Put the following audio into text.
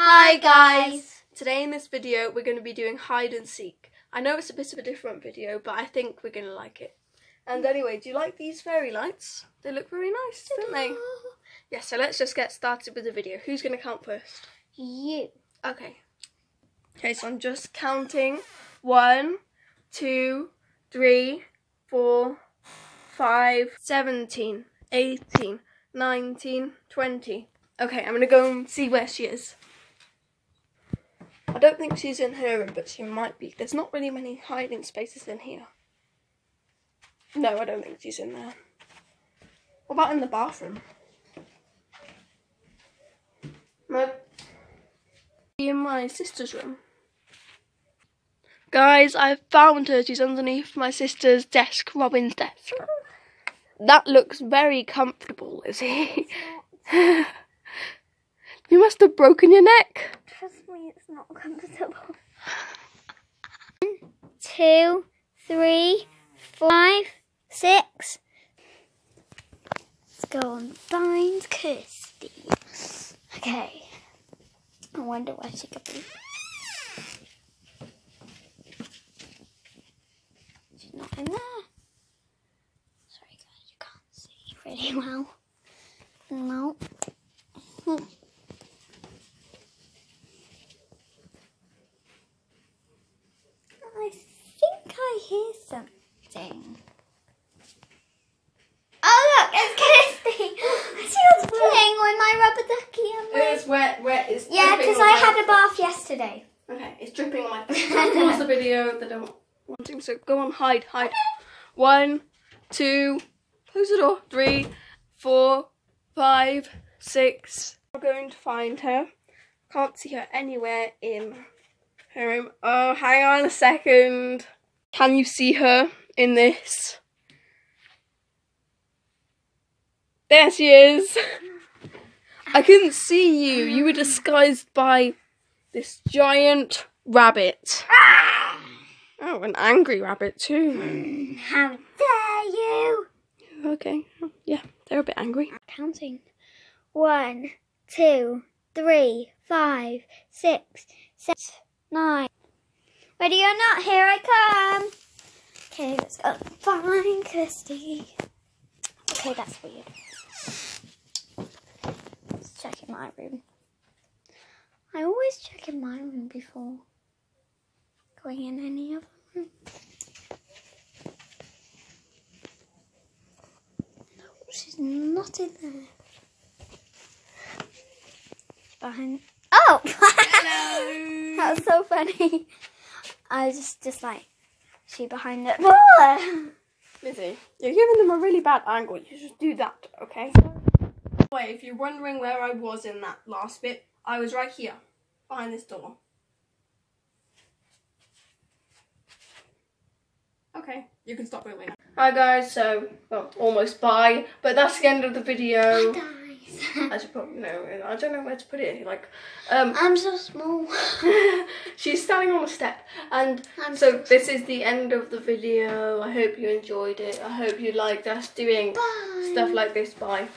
Hi guys! Today in this video we're going to be doing hide and seek. I know it's a bit of a different video but I think we're going to like it. And anyway, do you like these fairy lights? They look very nice, don't they? Yeah, so let's just get started with the video. Who's going to count first? You. Okay. Okay, so I'm just counting. One, two, three, four, five, seventeen, eighteen, nineteen, twenty. Okay, I'm gonna go and see where she is. I don't think she's in her room, but she might be. There's not really many hiding spaces in here. No, I don't think she's in there. What about in the bathroom? My in my sister's room. Guys, I found her. She's underneath my sister's desk, Robin's desk. That looks very comfortable, is he? you must have broken your neck. Trust me, it's not comfortable. Two, three, five, six. Let's go and find Kirsty. Okay. I wonder where she could be. She's not in there. Sorry guys, you can't see really well. No. Hmm. I think I hear something. Oh look, it's Kirsty. she was playing with my rubber ducky and my It's wet, wet. It's yeah, because I had a bath yesterday. Okay, it's dripping on my face. Pause the video. They don't want to, so go on, hide, hide. One, two, close the door. Three, four, five, six. We're going to find her. Can't see her anywhere in her room. Oh, hang on a second. Can you see her in this? There she is. I couldn't see you. You were disguised by this giant rabbit. Ah! Oh, an angry rabbit too. How dare you? Okay, yeah, they're a bit angry. Counting. One, two, three, five, six, seven, nine. Ready or not, here I come. Okay, let's go find Kirsty. Okay, that's weird. My room. I always check in my room before going in any other room. No, she's not in there. She's behind. Oh! that was so funny. I was just, just like, she behind it. Lizzie, you're giving them a really bad angle. You should do that, okay? Wait, if you're wondering where I was in that last bit, I was right here, behind this door. Okay, you can stop filming. Hi guys, so, well, almost bye, but that's the end of the video. I should probably know, I don't know where to put it, like, um, I'm so small. she's standing on a step, and I'm so this is the end of the video. I hope you enjoyed it. I hope you liked us doing Bye. stuff like this. Bye.